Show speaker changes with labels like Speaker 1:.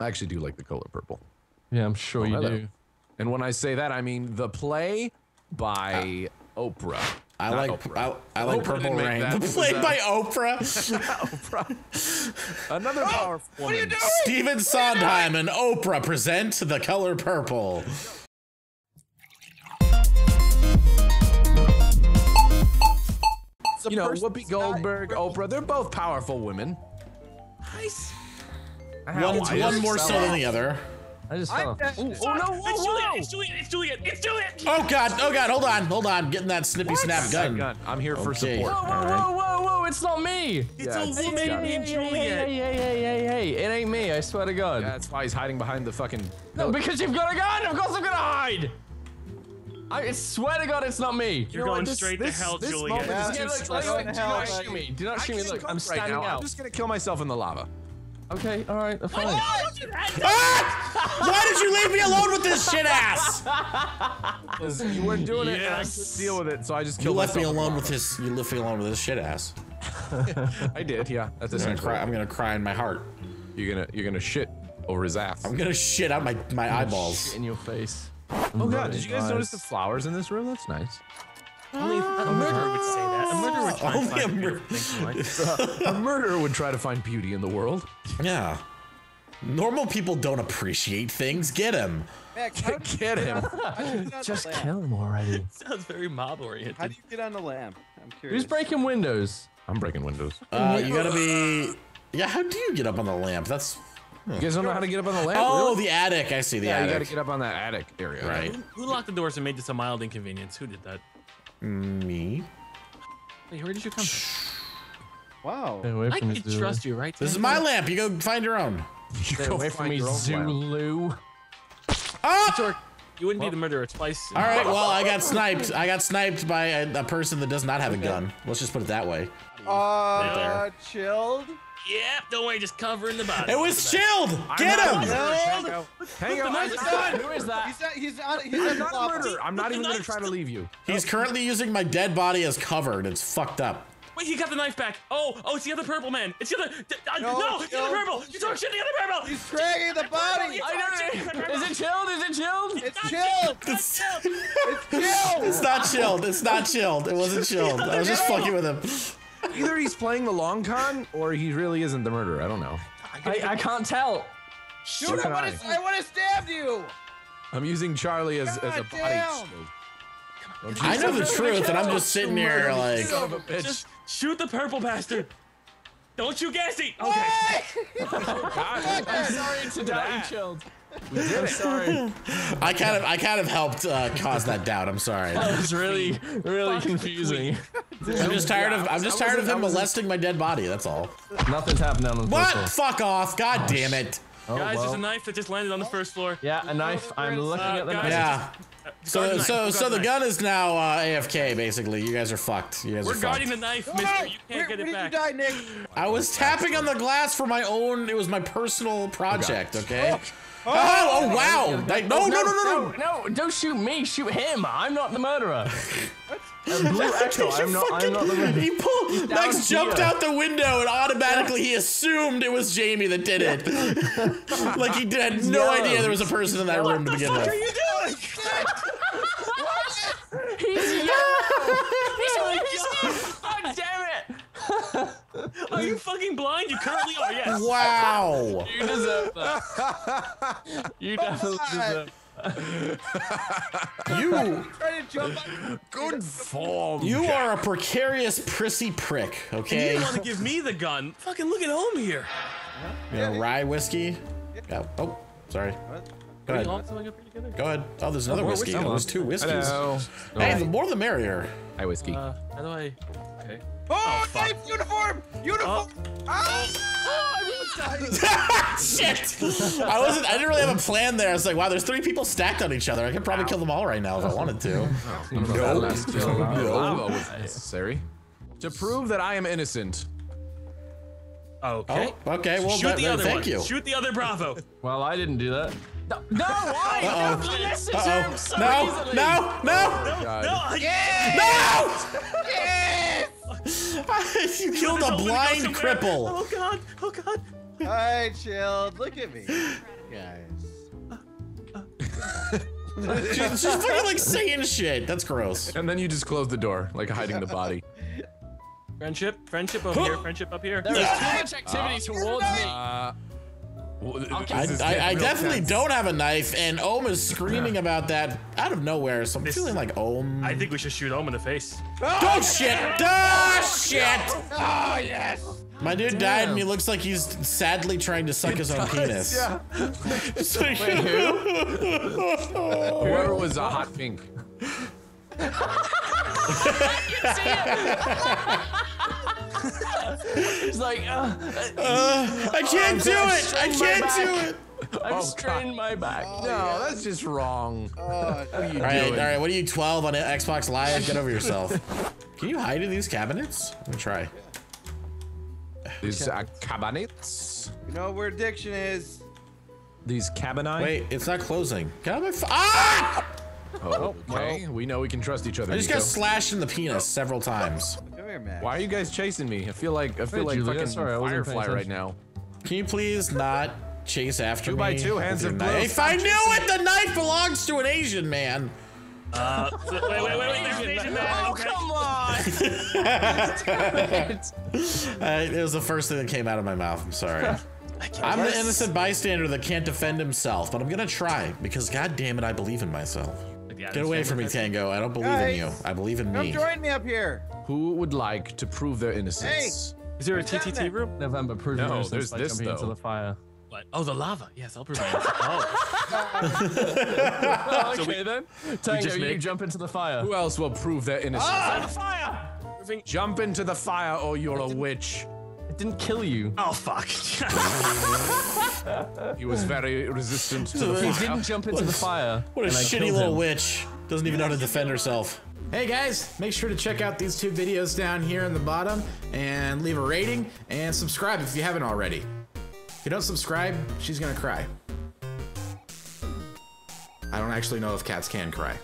Speaker 1: I actually do like the color purple.
Speaker 2: Yeah, I'm sure you
Speaker 1: hello.
Speaker 2: do.
Speaker 1: And when I say that, I mean the play by Oprah.
Speaker 3: I
Speaker 1: Not
Speaker 3: like
Speaker 1: Oprah.
Speaker 3: I, I like
Speaker 1: Oprah
Speaker 3: Purple
Speaker 1: didn't make
Speaker 3: Rain.
Speaker 1: that.
Speaker 3: Played
Speaker 1: Uh,
Speaker 3: by Oprah.
Speaker 1: Oprah. Another powerful woman.
Speaker 4: What are you doing?
Speaker 3: Steven Sondheim and Oprah present The Color Purple.
Speaker 1: You know,
Speaker 4: person-
Speaker 1: Whoopi Goldberg, Oprah, they're both powerful women.
Speaker 4: Nice.
Speaker 3: One's
Speaker 1: I
Speaker 3: one more so than the other.
Speaker 2: I just fell.
Speaker 4: dead.
Speaker 2: Oh no! Whoa,
Speaker 5: It's
Speaker 2: whoa,
Speaker 5: Juliet!
Speaker 2: whoa.
Speaker 5: It's Juliet! It's Juliet! It's Juliet!
Speaker 3: Oh god, oh god, hold on, hold on. Getting that snippy snap gun.
Speaker 1: gun. I'm here for support.
Speaker 2: Whoa, whoa, whoa, whoa, whoa! It's not me.
Speaker 5: It's
Speaker 1: Yeah,
Speaker 5: a
Speaker 1: it's-
Speaker 5: woman
Speaker 1: yeah.
Speaker 5: named
Speaker 2: Hey,
Speaker 5: Juliet.
Speaker 2: hey, hey, hey, hey, hey! It ain't me. I swear to God.
Speaker 1: Yeah, that's why he's hiding behind the fucking.
Speaker 2: No, because you've got a gun. Of course I'm gonna hide. I swear to God, it's not me.
Speaker 5: You're
Speaker 1: know
Speaker 5: going
Speaker 1: this-
Speaker 5: straight
Speaker 1: this-
Speaker 5: to hell,
Speaker 1: this
Speaker 5: Juliet.
Speaker 1: moment
Speaker 4: Yeah,
Speaker 1: is
Speaker 2: Yeah, look, look,
Speaker 1: stressful.
Speaker 2: look, do not shoot me. Do not shoot me. Look, I'm
Speaker 1: right
Speaker 2: standing
Speaker 1: now. I'm just gonna kill myself in the lava.
Speaker 2: Okay, all right, fine.
Speaker 5: Don't do that!
Speaker 3: Ah! Why did you leave me alone with this shit ass?
Speaker 1: 'Cause You weren't doing it, and I
Speaker 5: Yes.
Speaker 1: couldn't deal with it, so I just killed.
Speaker 3: You left me
Speaker 1: myself in the
Speaker 3: alone with his. You left me alone with this shit ass.
Speaker 1: I did, yeah. That's
Speaker 3: I'm gonna cry. I'm gonna cry in my heart.
Speaker 1: You're gonna you're gonna shit over his ass.
Speaker 3: I'm gonna shit out my my eyeballs.
Speaker 2: in your face.
Speaker 1: oh god, did you guys notice the flowers in this room? That's nice.
Speaker 5: Only a murderer would say that. A murderer would try
Speaker 3: Only a
Speaker 5: find
Speaker 3: mur-
Speaker 5: beautiful things in life.
Speaker 1: A murderer would try to find beauty in the world.
Speaker 3: Yeah. Normal people don't appreciate things. Get him.
Speaker 4: Mac, how
Speaker 1: Get him.
Speaker 4: you get on
Speaker 2: Just kill him already.
Speaker 5: Sounds very mob oriented.
Speaker 4: How do you get on the lamp? I'm curious.
Speaker 2: Who's breaking windows?
Speaker 1: I'm breaking windows.
Speaker 3: Uh, you gotta be. Yeah. How do you get up on the lamp? That's.
Speaker 1: You guys don't know how to get up on the lamp?
Speaker 3: Oh,
Speaker 1: really?
Speaker 3: the attic. I see the
Speaker 1: yeah, you gotta get up on that attic area.
Speaker 3: Right.
Speaker 5: Who locked the doors and made this a mild inconvenience? Who did that?
Speaker 3: Me.
Speaker 5: Wait, where did you come from?
Speaker 4: Wow.
Speaker 2: Stay away
Speaker 5: I
Speaker 2: from
Speaker 5: can
Speaker 2: Zulu.
Speaker 5: trust you, right?
Speaker 3: This is my lamp. You go find your own.
Speaker 1: You
Speaker 2: Stay
Speaker 1: go
Speaker 2: away from me,
Speaker 1: your own lamp.
Speaker 2: Zulu.
Speaker 3: Ah!
Speaker 5: You wouldn't be the murderer twice.
Speaker 3: All right. Well, I got sniped. I got sniped by a, a person that does not have a gun. Let's just put it that way.
Speaker 4: Uh,
Speaker 3: there.
Speaker 4: chilled.
Speaker 5: Yep, don't worry, just covering the body.
Speaker 3: It was chilled. Get him.
Speaker 4: Chilled.
Speaker 1: Hang on, I'm not,
Speaker 2: Who is that?
Speaker 4: He's not. He's on. He's
Speaker 1: I'm
Speaker 4: on
Speaker 1: not a
Speaker 4: lava.
Speaker 1: murderer. I'm not even gonna try to leave you.
Speaker 3: He's currently using my dead body as cover, and it's fucked up.
Speaker 5: Wait, he got the knife back. Oh, oh, it's the other purple man. It's the other. uh,
Speaker 4: No,
Speaker 5: no, it's the other
Speaker 4: no.
Speaker 5: purple. You talk shit the other purple.
Speaker 4: He's dragging the body.
Speaker 5: I know.
Speaker 2: Is it chilled? Is it chilled?
Speaker 4: It's chilled.
Speaker 3: It's,
Speaker 4: It's chilled.
Speaker 3: it's not chilled. It's not chilled. It wasn't chilled. I was just fucking with him.
Speaker 1: Either he's playing the long con, or he really isn't the murderer. I don't know.
Speaker 2: I, I can't tell.
Speaker 4: Shoot!
Speaker 1: So
Speaker 4: I
Speaker 1: can
Speaker 4: want
Speaker 1: I.
Speaker 4: to. I want to stab you.
Speaker 1: I'm using Charlie as, as a body shield.
Speaker 3: I know the truth, and I'm just sitting here like.
Speaker 1: Son of a bitch.
Speaker 5: Just shoot the purple bastard. Don't you guess it. Okay.
Speaker 1: God,
Speaker 2: I'm sorry to doubt you chilled.
Speaker 1: we did it.
Speaker 2: Sorry.
Speaker 3: I kind of, I kind of helped uh, cause that doubt. I'm sorry.
Speaker 2: That was really, really confusing.
Speaker 3: I'm just tired of, I'm just tired of
Speaker 1: wasn't-
Speaker 3: him molesting my dead body. That's all.
Speaker 2: Nothing's happened on the
Speaker 3: What? Fuck off! God damn it!
Speaker 2: Oh,
Speaker 5: Guys, there's a knife that just landed on the first floor.
Speaker 2: Yeah, a knife. I'm looking
Speaker 5: Uh,
Speaker 2: at the
Speaker 5: guys,
Speaker 2: knife.
Speaker 3: Yeah.
Speaker 5: Guard the
Speaker 3: So,
Speaker 5: knife.
Speaker 3: so, so the
Speaker 5: knife.
Speaker 3: gun is now uh, AFK. Basically, you guys are fucked. You guys
Speaker 5: We're
Speaker 3: are
Speaker 5: guarding
Speaker 3: fucked.
Speaker 5: the knife, mister. You can't get
Speaker 4: did
Speaker 5: it back.
Speaker 4: Where did you die, Nick?
Speaker 3: I was tapping on the glass for my own. It was my personal project. Okay.
Speaker 4: Oh.
Speaker 3: Oh, oh, wow! Like, no, no, no, no, no!
Speaker 2: no, no, don't shoot me. Shoot him. I'm not the murderer. Um, and Blue Echo. I'm not. I'm not the murderer.
Speaker 3: He pulled. Max jumped
Speaker 2: here.
Speaker 3: out the window and automatically he assumed it was Jamie that did it. like he did, had no
Speaker 2: yellow.
Speaker 3: idea there was a person in that room to begin with.
Speaker 5: What
Speaker 3: with.
Speaker 5: are you doing?
Speaker 2: He's yellow. He's God damn it.
Speaker 5: Are you fucking blind? You currently are. Yes.
Speaker 3: Wow!
Speaker 2: You deserve that. You definitely oh deserve.
Speaker 3: You,
Speaker 4: Trying to jump. on-
Speaker 1: Good form.
Speaker 3: you are a precarious, prissy prick. Okay.
Speaker 5: didn't want to give me the gun. Fucking look at home here.
Speaker 3: You know, rye whiskey. Yeah. Oh, sorry. Go ahead.
Speaker 5: all sewing up here together.
Speaker 3: Go ahead. Oh, there's another whiskey.
Speaker 1: whiskey.
Speaker 3: Oh, there's two whiskeys.
Speaker 1: Hello.
Speaker 3: Hey, the more the merrier.
Speaker 1: Hi, whiskey.
Speaker 5: Uh, how do I? Okay.
Speaker 4: Oh,
Speaker 5: fuck.
Speaker 4: knife uniform. Uniform. Ah!
Speaker 3: Shit! I wasn't. I didn't really have a plan there. I was like, wow, there's three people stacked on each other. I could probably kill them all right now if I wanted to.
Speaker 1: No. That. Lava was necessary. To prove that I am innocent.
Speaker 5: Okay.
Speaker 3: Oh, okay. Well,
Speaker 5: Shoot
Speaker 3: that,
Speaker 5: the
Speaker 3: then
Speaker 5: other
Speaker 3: thank
Speaker 5: one.
Speaker 3: you.
Speaker 5: Shoot the other Bravo.
Speaker 2: Well, I didn't do that. No, no why?
Speaker 3: Uh-oh.
Speaker 2: Don't listen to him so
Speaker 3: Uh-oh. No,
Speaker 2: easily.
Speaker 3: no, no,
Speaker 1: God.
Speaker 5: No, I,
Speaker 3: no! you killed a blind cripple.
Speaker 5: Oh god. Oh god.
Speaker 4: All right, chilled. Look at me, guys.
Speaker 3: She's just fucking like saying shit. That's gross.
Speaker 1: And then you just close the door, like hiding the body.
Speaker 5: Friendship, friendship up here, friendship up here.
Speaker 2: There is too much activity towards me.
Speaker 1: Uh, well,
Speaker 3: I, I, I definitely
Speaker 1: tense.
Speaker 3: don't have a knife, and Ohm is screaming about that out of nowhere. So I'm
Speaker 5: This-
Speaker 3: feeling like Ohm.
Speaker 5: I think we should shoot Ohm in the face.
Speaker 3: Don't shit! Ah, shit!
Speaker 4: Oh yes.
Speaker 3: My dude died, and he looks like he's sadly trying to suck his own penis.
Speaker 1: Yeah.
Speaker 3: It's like-
Speaker 1: Whoever was a hot pink.
Speaker 2: It's like, uh,
Speaker 3: Uh, I can't do it! I can't do it!
Speaker 2: I've
Speaker 1: Oh,
Speaker 2: strained my back.
Speaker 1: No, that's just wrong.
Speaker 4: Oh,
Speaker 1: What are you
Speaker 3: All right,
Speaker 1: doing?
Speaker 3: right. What are you, 12 on Xbox Live? Get over yourself. Can you hide in these cabinets? Let me try.
Speaker 1: These uh, cabinets.
Speaker 4: you know where addiction is.
Speaker 1: These cabinets.
Speaker 3: Wait, it's not closing. Get out of my Ah!
Speaker 1: Oh, okay. We know we can trust each other.
Speaker 3: I just
Speaker 1: Nico.
Speaker 3: got slashed in the penis several times.
Speaker 4: Come Max.
Speaker 1: Why are you guys chasing me? I feel like I feel
Speaker 2: Hey,
Speaker 1: like
Speaker 2: Julia,
Speaker 1: fucking
Speaker 2: sorry, I wasn't paying
Speaker 1: Firefly right now.
Speaker 3: Can you please not chase after
Speaker 1: Two
Speaker 3: me?
Speaker 1: by two, hands of
Speaker 3: knife?
Speaker 1: blue.
Speaker 3: If I knew it, the knife belongs to an Asian man.
Speaker 5: Uh, wait, wait, wait, wait, there's an Asian man.
Speaker 2: Oh,
Speaker 5: okay.
Speaker 2: come on!
Speaker 3: Uh, it was the first thing that came out of my mouth. I'm sorry. I'm the innocent bystander that can't defend himself, but I'm gonna try because, god damn it, I believe in myself.
Speaker 5: Yeah,
Speaker 3: Get away
Speaker 5: there's
Speaker 3: from me,
Speaker 5: Asian
Speaker 3: Tango. I don't believe in you.
Speaker 4: Guys,
Speaker 3: I believe in
Speaker 4: Come
Speaker 3: me.
Speaker 4: join me up here.
Speaker 1: Who would like to prove their innocence?
Speaker 5: man. Is there a TTT room?
Speaker 2: November, prove
Speaker 1: No,
Speaker 2: your innocence
Speaker 1: there's
Speaker 2: by
Speaker 1: this,
Speaker 2: jumping into the fire.
Speaker 5: What? Oh, the lava. Yes, I'll prove my innocence. Oh.
Speaker 2: Oh, okay then. Tango,
Speaker 5: just
Speaker 2: you
Speaker 5: make-
Speaker 2: jump into the fire.
Speaker 1: Who else will prove their innocence?
Speaker 5: Ah, the fire!
Speaker 1: Jump into the fire or you're a witch.
Speaker 2: It didn't kill you.
Speaker 5: Oh, fuck.
Speaker 1: He was very resistant to the fire.
Speaker 2: He didn't jump into the fire.
Speaker 3: What a
Speaker 2: and
Speaker 3: shitty little
Speaker 2: him.
Speaker 3: witch. Doesn't even know how to defend herself.
Speaker 6: Hey guys, make sure to check out these two videos down here in the bottom and leave a rating and subscribe if you haven't already. If you don't subscribe, she's gonna cry. I don't actually know if cats can cry.